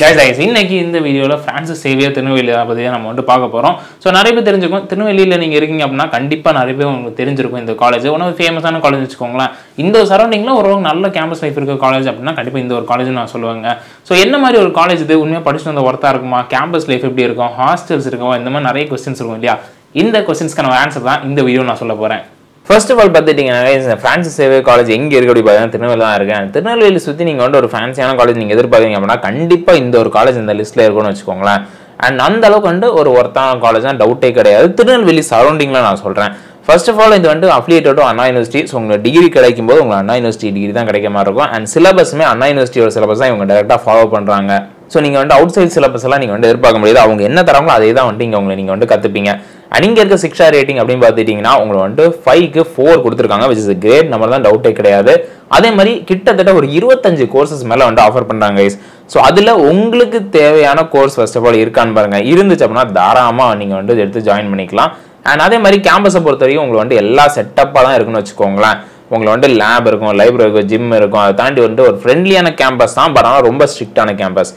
Case இன்னைக்கு இந்த வீடியோவில் ஃப்ரான்சிஸ் சேவியர் திருநெல்வேலி பற்றி நம்ம வந்து பார்க்க போகிறோம் ஸோ நிறைய பேர் தெரிஞ்சுக்கும் திருநெல்வேலியில் நீங்கள் இருக்கீங்க அப்படின்னா கண்டிப்பாக நிறைய பேர் உங்களுக்கு தெரிஞ்சிருக்கும் இந்த காலேஜ் உணவு ஃபேமஸான காலேஜ் வச்சுக்கோங்களேன். இந்த சரௌண்டிங்கில் ஒரு நல்ல கேம்பஸ் லைஃப் இருக்க காலேஜ் அப்படின்னா கண்டிப்பாக இந்த ஒரு காலேஜ் நான் சொல்லுவாங்க. ஸோ என்ன மாதிரி ஒரு காலேஜ் இது? உண்மையாக படிச்சுட்டு வந்த ஒர்த்தாக இருக்குமா? கேம்பஸ் லைஃப் எப்படி இருக்கும்? ஹாஸ்டல்ஸ் இருக்கும்? இந்த மாதிரி நிறைய கொஸ்டின்ஸ் இருக்கும் இல்லையா? இந்த கொஸ்டின்ஸ்க்கான ஆன்சர் தான் இந்த வீடியோ நான் சொல்ல போகிறேன் ஃபர்ஸ்ட் ஆஃப் ஆல் பார்த்துட்டிங்கன்னா இந்த ஃப்ரான்சிஸ் சேவை காலேஜ் எங்கே இருக்கு அப்படி பார்த்தீங்கன்னா திருநெல்வேலி தான் இருக்கேன் திருநெல்வேலி சுற்றி நீங்கள் வந்து ஒரு ஃபேன்சியான காலேஜ் நீங்கள் எதிர்பார்க்குறீங்க அப்படின்னா கண்டிப்பாக இந்த ஒரு காலேஜ் இந்த லிஸ்ட்டில் இருக்கும்னு வச்சுக்கோங்களேன். அண்ட் அந்த அளவுக்கு வந்து ஒரு ஒருத்தான காலேஜ் தான் டவுட்டே கிடையாது. திருநெல்வேலி சரௌண்டிங்கில் நான் சொல்கிறேன் ஃபர்ஸ்ட் ஆஃப் ஆல் இது வந்து அஃபிலியேட்டடும் அண்ணா யூனிவர்சிட்டி ஸோ உங்களுக்கு டிகிரி கிடைக்கும் போது உங்களுக்கு அண்ணா யூனிவர்சிட்டி டிகிரி தான் கிடைக்க மாதிரி இருக்கும். அண்ட் சிலபஸுமே அண்ணா யூனிவர்சிட்டியோட சிலபஸ் தான் இவங்க டேரெக்டாக ஃபாலோ பண்ணுறாங்க ஸோ நீங்கள் வந்து அவுட் சைட் சிலபஸ் எல்லாம் நீங்கள் வந்து எதிர்பார்க்க முடியாது. அவங்க என்ன தராங்களோ அதே தான் வந்து இங்கே உங்களை நீங்கள் வந்து கற்றுப்பீங்க அண்ட் இங்கே இருக்க சிக்ஷா ரேட்டிங் அப்படின்னு பார்த்துட்டிங்கன்னா உங்களுக்கு வந்து ஃபைவ்க்கு ஃபோர் கொடுத்துருக்காங்க விச் இஸ் கிரேட் நம்ம தான் டவுட்டே கிடையாது. அதே மாதிரி கிட்டத்தட்ட ஒரு இருபத்தஞ்சு கோர்சஸ் மேலே வந்து ஆஃபர் பண்ணுறாங்க கைஸ் ஸோ அதில் உங்களுக்கு தேவையான கோர்ஸ் ஃபர்ஸ்ட் ஆஃப் ஆல் இருக்கான்னு பாருங்கள் இருந்துச்சு அப்படின்னா தாராளமாக நீங்கள் வந்து எடுத்து ஜாயின் பண்ணிக்கலாம். அண்ட் அதே மாதிரி கேம்பஸை பொறுத்த வரைக்கும் உங்களுக்கு வந்து எல்லா செட்டப்பாக தான் இருக்குன்னு வச்சுக்கோங்களேன். உங்களுக்கு வந்து லேப் இருக்கும் லைப்ரரி இருக்கும் ஜிம் இருக்கும். அதை தாண்டி வந்து ஒரு ஃப்ரெண்ட்லியான கேம்பஸ் தான் பட் ஆனால் ரொம்ப ஸ்ட்ரிக்டான கேம்பஸ்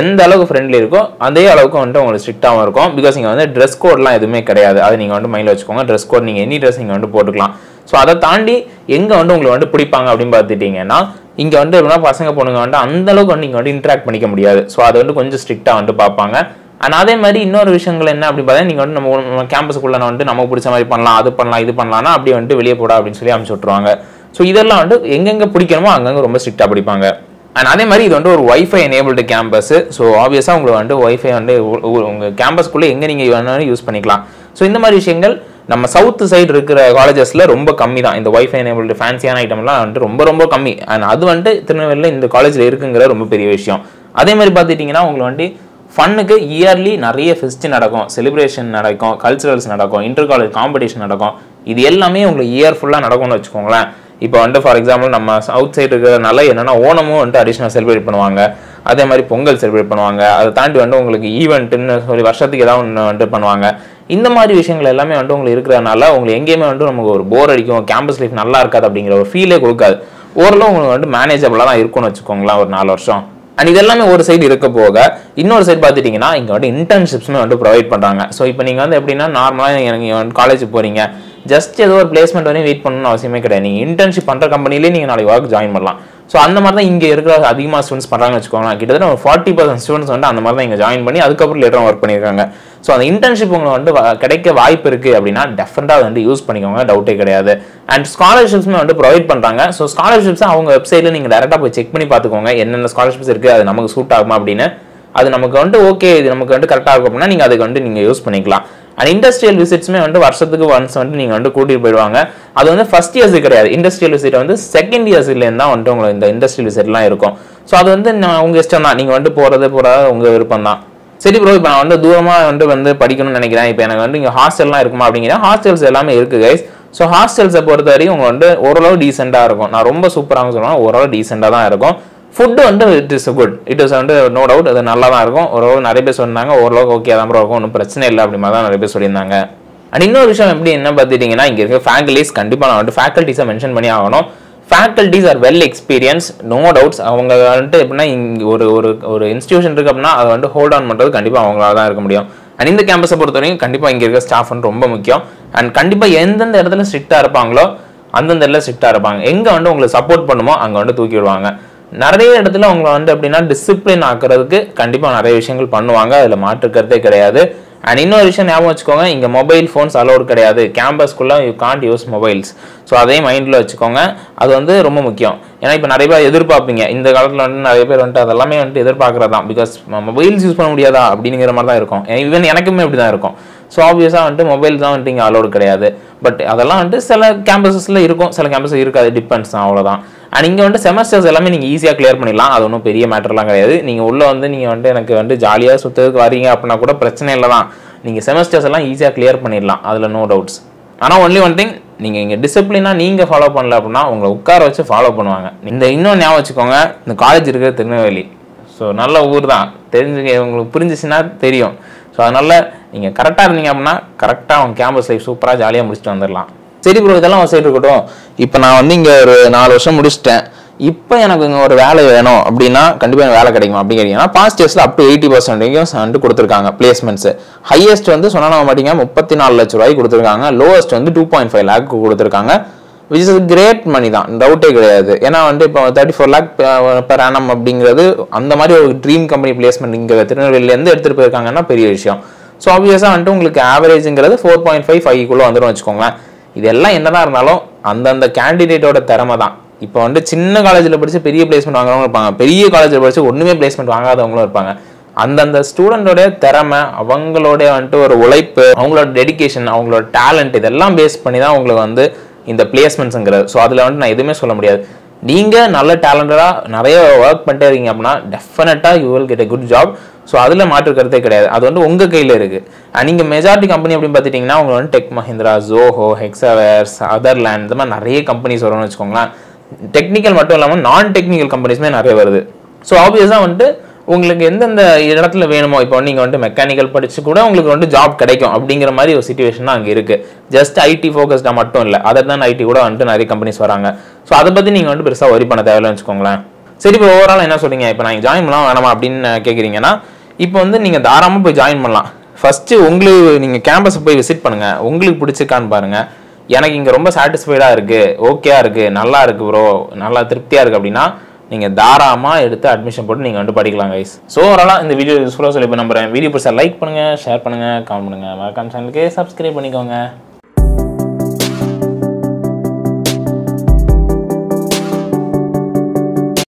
எந்த அளவுக்கு ஃப்ரெண்ட்லி இருக்கோ அதே அளவுக்கு வந்துட்டு உங்களுக்கு ஸ்ட்ரிக்டாகவும் இருக்கும். பிகாஸ் இங்கே வந்து ட்ரெஸ் கோட்லாம் எதுவுமே கிடையாது. அதை நீங்கள் வந்து மைண்டில் வச்சுக்கோங்க. ட்ரெஸ் கோட் நீங்கள் எனி ட்ரெஸ் நீங்கள் வந்து போட்டுக்கலாம். ஸோ அதை தாண்டி எங்கே வந்து உங்களை வந்து பிடிப்பாங்க அப்படின்னு பார்த்துட்டிங்கன்னா இங்கே வந்து எப்படின்னா பசங்க பொண்ணுங்க வந்து அந்த அளவுக்கு வந்து நீங்கள் வந்து இன்ட்ராக்ட் பண்ணிக்க முடியாது. ஸோ அதை வந்து கொஞ்சம் ஸ்ட்ரிக்டாக வந்து பார்ப்பாங்க. அண்ட் அதே மாதிரி இன்னொரு விஷயங்கள் என்ன அப்படி பார்த்தா நீங்கள் வந்து நம்ம கேம்பஸ்க்குள்ளே வந்து நம்ம பிடிச்ச மாதிரி பண்ணலாம் அது பண்ணலாம் இது பண்ணலாம்னா அப்படியே வந்துட்டு வெளியே போடா அப்படின்னு சொல்லி அனுப்பிச்சு விட்ருவாங்க ஸோ இதெல்லாம் வந்து எங்கெங்கே பிடிக்கணுமோ அங்கங்கே ரொம்ப ஸ்ட்ரிக்டாக பிடிப்பாங்க. அண்ட் அதே மாதிரி இது வந்து ஒரு ஒய்ஃபை எனேபிள்டு கேம்பஸ் ஸோ ஆப்வியஸாக உங்களுக்கு வந்து ஒய்ஃபை வந்து உங்கள் கேம்பஸ்க்குள்ளே எங்கே நீங்கள் வேணாலும் யூஸ் பண்ணிக்கலாம். ஸோ இந்த மாதிரி விஷயங்கள் நம்ம சவுத் சைடு இருக்கிற காலேஜஸில் ரொம்ப கம்மி தான். இந்த ஒய்ஃபை எனேபிள்டு ஃபேன்சியான ஐட்டம்லாம் வந்துட்டு ரொம்ப ரொம்ப கம்மி. அண்ட் அது வந்துட்டு திருநெல்வேலியில் இந்த காலேஜில் இருக்குங்கிற ரொம்ப பெரிய விஷயம். அதே மாதிரி பார்த்துட்டிங்கன்னா உங்களுக்கு வந்துட்டு ஃபன்னுக்கு இயர்லி நிறைய ஃபெஸ்ட் நடக்கும். செலிப்ரேஷன் நடக்கும் கல்ச்சுரல்ஸ் நடக்கும் இன்டர் காலேஜ் காம்படிஷன் நடக்கும். இது எல்லாமே உங்களுக்கு இயர் ஃபுல்லாக நடக்கும்னு வச்சுக்கோங்களேன். இப்போ வந்து ஃபார் எக்ஸாம்பிள் நம்ம சவுத் சைடு இருக்கிறதுனால என்னென்னா ஓணமும் வந்துட்டு அடிஷ்னல் செலிப்ரேட் பண்ணுவாங்க. அதே மாதிரி பொங்கல் செலிப்ரேட் பண்ணுவாங்க. அதை தாண்டி வந்து உங்களுக்கு ஈவெண்ட்டுன்னு சொல்லி வருஷத்துக்கு ஏதாவது ஒன்று வந்துட்டு பண்ணுவாங்க. இந்த மாதிரி விஷயங்கள் எல்லாமே வந்துட்டு உங்களுக்கு இருக்கிறதுனால உங்களுக்கு எங்கேயுமே வந்துட்டு நமக்கு ஒரு போர் அடிக்கும். கேம்பஸ் லைஃப் நல்லா இருக்காது அப்படிங்கிற ஒரு ஃபீலே கொடுக்காது. ஓரளவு உங்களுக்கு வந்துட்டு மேனேஜபிளாக தான் இருக்கும்னு வச்சுக்கோங்களேன் ஒரு நாலு வருஷம். அண்ட் இதெல்லாமே ஒரு சைடு இருக்க போக இன்னொரு சைடு பார்த்துட்டிங்கன்னா இங்கே வந்து இன்டர்ன்ஷிப்ஸுமே வந்து ப்ரொவைட் பண்ணுறாங்க ஸோ இப்போ நீங்கள் வந்து எப்படின்னா நார்மலாக நீங்கள் காலேஜ் போகிறீங்க ஜஸ்ட் ஏதோ ஒரு பிளேஸ்மெண்ட் வரையும் வெயிட் பண்ணணும்னு அவசியமே கிடையாது. நீங்கள் இன்டர்ன்ஷிப் பண்ணுற கம்பெனிலே நீங்கள் நாளைக்கு ஒர்க் ஜாயின் பண்ணலாம். ஸோ அந்த மாதிரி தான் இங்கே இருக்கிற அதிகமாக ஸ்டூடெண்ட்ஸ் பண்ணுறாங்கன்னு வச்சுக்கோங்களேன். கிட்டத்தட்ட ஒரு ஃபார்ட்டி பர்சன்ட் ஸ்டூடெண்ட்ஸ் வந்து அந்த மாதிரி தான் இங்கே ஜாயின் பண்ணி அதுக்கப்புறம் லேட்டராக ஒர்க் பண்ணியிருக்காங்க. ஸோ அந்த இன்டர்ன்ஷிப் உங்களுக்கு வந்து கிடைக்க வாய்ப்பு இருக்குது அப்படின்னா டெஃபினட்டாக வந்து யூஸ் பண்ணிக்கோங்க. டவுட்டே கிடையாது. அண்ட் ஸ்காலர்ஷிப்ஸுமே வந்து ப்ரொவைட் பண்ணுறாங்க ஸோ ஸ்காலர்ஷிப்ஸை அவங்க வெப்சைட்டில் நீங்கள் டேரெக்டாக போய் செக் பண்ணி பார்த்துக்கோங்க. என்னென்ன ஸ்காலர்ஷிப்ஸ் இருக்குது அது நமக்கு சூட் ஆகுமா அப்படின்னு. அது நமக்கு வந்து ஓகே இது நமக்கு வந்து கரெக்டாக இருக்கும் அப்படின்னா நீங்கள் அதுக்கு வந்து நீங்கள் யூஸ் பண்ணிக்கலாம். அண்ட் இண்டஸ்ட்ரியல் விசிட்ஸுமே வந்து வருஷத்துக்கு ஒன்ஸ் வந்து நீங்கள் வந்து கூட்டிகிட்டு போயிடுவாங்க. அது வந்து ஃபஸ்ட் இயர்ஸு கிடையாது. இண்டஸ்ட்ரியல் விசிட் வந்து செகண்ட் இயர்ஸ்லேருந்து தான் வந்துட்டு உங்களுக்கு இந்த இண்டஸ்ட்ரியல் விசிட்லாம் இருக்கும். ஸோ அது வந்து நான் உங்கள் இஷ்டம் தான் நீங்கள் வந்து போகிறது போகிறது உங்கள் விருப்பம் தான் சரி ப்ரோ இப்போ நான் வந்து தூரமாக வந்து வந்து படிக்கணும்னு நினைக்கிறேன். இப்போ எனக்கு வந்து இங்கே ஹாஸ்டல்லாம் இருக்குமா அப்படிங்கிற ஹாஸ்டல்ஸ் எல்லாமே இருக்குது கைஸ் ஸோ ஹாஸ்டல்ஸை பொறுத்த வரைக்கும் உங்களுக்கு வந்து ஓரளவு டீசெண்டாக இருக்கும். நான் ரொம்ப சூப்பராக சொல்லுவேன். ஓரளவு டீசெண்டாக தான் இருக்கும். ஃபுட்டு வந்து it is good it is வந்து நோ டவுட் அது நல்லா தான் இருக்கும். ஓரளவு நிறைய பேர் சொன்னாங்க. ஓரளவுக்கு ஓகே தான் ப்ரோ இருக்கும் ஒன்றும் பிரச்சனை இல்லை அப்படி மாதிரி தான் நிறைய பேர் சொல்லியிருந்தாங்க. அண்ட் இன்னொரு விஷயம் எப்படி என்ன பார்த்துட்டிங்கன்னா இங்கே இருக்க ஃபேக்கல்டிஸ் கண்டிப்பாக நான் வந்துட்டு ஃபேக்கல்ட்டிஸை மென்ஷன் பண்ணி ஆகணும். Faculties are well experience no doubts அவங்க வந்துட்டு எப்படின்னா இங்கே ஒரு ஒரு ஒரு இன்ஸ்டியூஷன் இருக்குது அப்படின்னா அதை வந்து ஹோல்ட் ஆன் பண்ணுறது கண்டிப்பாக அவங்களால தான் இருக்க முடியும். அண்ட் இந்த கேம்பஸை பொறுத்த வரைக்கும் கண்டிப்பாக இங்கே இருக்க ஸ்டாஃப் வந்து ரொம்ப முக்கியம். அண்ட் கண்டிப்பாக எந்தெந்த இடத்துல ஸ்ட்ரிக்டாக இருப்பாங்களோ அந்தந்த இடத்துல ஸ்ட்ரிக்டாக இருப்பாங்க. எங்கே வந்து உங்களுக்கு சப்போர்ட் பண்ணுமோ அங்கே வந்து தூக்கி விடுவாங்க. நிறைய இடத்துல அவங்கள வந்து எப்படின்னா டிசிப்ளின் ஆக்குறதுக்கு கண்டிப்பாக நிறைய விஷயங்கள் பண்ணுவாங்க. அதில் மாற்றுக்கிறதே கிடையாது. அண்ட் இன்னொரு விஷயம் ஞாபகம் வச்சுக்கோங்க இங்கே மொபைல் ஃபோன்ஸ் அலோடு கிடையாது. கேம்பஸ்க்குள்ளே you can't use mobiles so அதையும் மைண்டில் வச்சுக்கோங்க. அது வந்து ரொம்ப முக்கியம். ஏன்னா இப்போ நிறைய பேர் எதிர்பார்ப்பீங்க. இந்த காலத்தில் வந்து நிறைய பேர் வந்துட்டு அதெல்லாமே வந்துட்டு எதிர்பார்க்குறது தான் பிகாஸ் மொபைல்ஸ் யூஸ் பண்ண முடியாதா? அப்படிங்கிற மாதிரி தான் இருக்கும் ஈவன் எனக்குமே இப்படி தான் இருக்கும். ஸோ ஆப்வியஸாக வந்துட்டு மொபைல் தான் வந்துட்டு இங்கே அலோடு கிடையாது. பட் அதெல்லாம் வந்துட்டு சில கேம்பஸஸில் இருக்கும். சில கேம்பஸில் இருக்காது. டிபெண்ட்ஸ் தான். அவ்வளோதான் அண்ட் இங்கே வந்துட்டு செமஸ்டர்ஸ் எல்லாமே நீங்கள் ஈஸியாக கிளியர் பண்ணிடலாம். அது ஒன்றும் பெரிய மேட்டர்லாம் கிடையாது. நீங்கள் உள்ளே வந்து நீங்கள் வந்துட்டு எனக்கு வந்து ஜாலியாக சுற்றுறதுக்கு வரீங்க அப்படின்னா கூட பிரச்சனை இல்லை தான். நீங்கள் செமஸ்டர்ஸ் எல்லாம் ஈஸியாக கிளியர் பண்ணிடலாம். அதில் நோ டவுட்ஸ் ஆனால் ஒன்லி ஒன் திங் நீங்கள் இங்கே டிசிப்ளினாக நீங்கள் ஃபாலோ பண்ணல அப்படின்னா உங்களை உட்கார வச்சு ஃபாலோ பண்ணுவாங்க. இந்த இன்னும் ஞாபகம் வச்சுக்கோங்க. இந்த காலேஜ் இருக்கிற திருநெல்வேலி. ஸோ நல்ல ஊர் தான். தெரிஞ்சுங்க உங்களுக்கு புரிஞ்சிச்சுன்னா தெரியும். ஸோ அதனால் நீங்கள் கரெக்டாக இருந்தீங்க அப்படின்னா கரெக்டாக அவங்க கேம்பஸ் லைஃப் சூப்பராக ஜாலியாக முடிச்சுட்டு வந்துடலாம். சரி ப்ரோ இதெல்லாம் ஒரு சைடு இருக்கட்டும். இப்போ நான் வந்து இங்கே ஒரு நாலு வருஷம் முடிச்சிட்டேன். இப்போ எனக்கு இங்கே ஒரு வேலை வேணும் அப்படின்னா கண்டிப்பாக எனக்கு வேலை கிடைக்கும். அப்படின்னு கேட்டிங்கன்னா பாஸ்ட் இயர்ஸில் அப் டு எயிட்டி பர்சன்ட் வரைக்கும் வந்து கொடுத்துருக்காங்க பிளேஸ்மெண்ட்ஸ் ஹையஸ்ட் வந்து சொன்னால் மாட்டிங்க முப்பத்தி நாலு லட்ச ரூபாய்க்கு கொடுத்துருக்காங்க. லோவஸ்ட் வந்து டூ பாயிண்ட் ஃபைவ் லேக் கொடுத்துருக்காங்க. விச் இஸ் கிரேட் மணி தான். டவுட்டே கிடையாது. ஏன்னா வந்து இப்போ thirty four lakh per annum அப்படிங்கிறது அந்த மாதிரி ஒரு ட்ரீம் கம்பெனி பிளேஸ்மெண்ட் இங்கே திருநெல்வேலியிலேருந்து எடுத்துகிட்டு போயிருக்காங்கன்னா பெரிய விஷயம். ஸோ ஆப்வியஸாக வந்துட்டு உங்களுக்கு ஆவரேஜுங்கிறது ஃபோர் பாயிண்ட் ஃபைவ் ஃபைவ்க்குள்ளே வந்துடும் வச்சுக்கோங்களேன். இதெல்லாம் என்னதான் இருந்தாலும் அந்தந்த கேண்டிடேட்டோட திறமை தான். இப்போ வந்து சின்ன காலேஜில் படித்து பெரிய பிளேஸ்மெண்ட் வாங்குறவங்க இருப்பாங்க. பெரிய காலேஜில் படிச்சு ஒன்றுமே பிளேஸ்மெண்ட் வாங்காதவங்களும் இருப்பாங்க. அந்தந்த ஸ்டூடெண்டோடைய திறமை அவங்களோடைய வந்துட்டு ஒரு உழைப்பு அவங்களோட டெடிகேஷன் அவங்களோட டேலண்ட் இதெல்லாம் பேஸ் பண்ணி தான் அவங்களுக்கு வந்து இந்த பிளேஸ்மெண்ட்ஸுங்கிறது ஸோ அதில் வந்துட்டு நான் எதுவுமே சொல்ல முடியாது. நீங்கள் நல்ல டேலண்டடாக நிறைய ஒர்க் பண்ணிட்டே இருக்கீங்க அப்படின்னா டெஃபினட்டாக you will get a good job so அதில் மாற்று கருத்தே கிடையாது. அது வந்து உங்கள் கையில் இருக்குது நீங்கள் மெஜாரிட்டி கம்பெனி அப்படின்னு பார்த்துட்டிங்கன்னா உங்களுக்கு வந்து டெக் மஹிந்திரா ஜோஹோ ஹெக்ஸாவேர்ஸ் அதர்லேண்ட் இந்த மாதிரி நிறைய கம்பெனிஸ் வரும்னு வச்சுக்கோங்களேன். டெக்னிக்கல் மட்டும் இல்லாமல் நான் டெக்னிக்கல் கம்பெனிஸுமே நிறைய வருது. ஸோ ஆப்வியஸாக வந்துட்டு உங்களுக்கு எந்தெந்த இடத்துல வேணுமோ இப்போ நீங்கள் வந்துட்டு மெக்கானிக்கல் படித்து கூட உங்களுக்கு வந்து ஜாப் கிடைக்கும் அப்படிங்கிற மாதிரி ஒரு சுச்சுவேஷன் தான் அங்கே இருக்குது ஜஸ்ட் ஐடி ஃபோக்கஸ்டாக மட்டும் இல்லை அதர் தான் ஐடி கூட வந்துட்டு நிறைய கம்பெனிஸ் வராங்க. ஸோ அதை பற்றி நீங்கள் வந்துட்டு பெருசாக ஒரி பண்ண தேவையில்லைன்னு வச்சுக்கோங்களேன். சரி இப்போ ஓவரால் என்ன சொல்றீங்க? இப்போ நான் ஜாயின் பண்ணலாம் வேணாமா அப்படின்னு கேட்குறீங்கன்னா இப்போ வந்து நீங்கள் தாராளமாக போய் ஜாயின் பண்ணலாம். ஃபஸ்ட்டு உங்களுக்கு நீங்கள் கேம்பஸை போய் விசிட் பண்ணுங்கள் உங்களுக்கு பிடிச்சிருக்கான்னு பாருங்கள் எனக்கு இங்கே ரொம்ப சாட்டிஸ்ஃபைடாக இருக்குது ஓகேயா இருக்குது நல்லா இருக்குது ப்ரோ நல்லா திருப்தியாக இருக்குது அப்படின்னா நீங்கள் தாராளமாக எடுத்து அட்மிஷன் போட்டு நீங்கள் வந்து படிக்கலாம் கைஸ் ஸோ ஓவராலாக இந்த வீடியோ யூஸ்ஃபுல்லாக சொல்லி இப்போ நம்புறேன். வீடியோ பிடிச்சா லைக் பண்ணுங்கள் ஷேர் பண்ணுங்கள் கமெண்ட் பண்ணுங்கள் மறக்காம சேனலுக்கு சப்ஸ்கிரைப் பண்ணிக்கோங்க.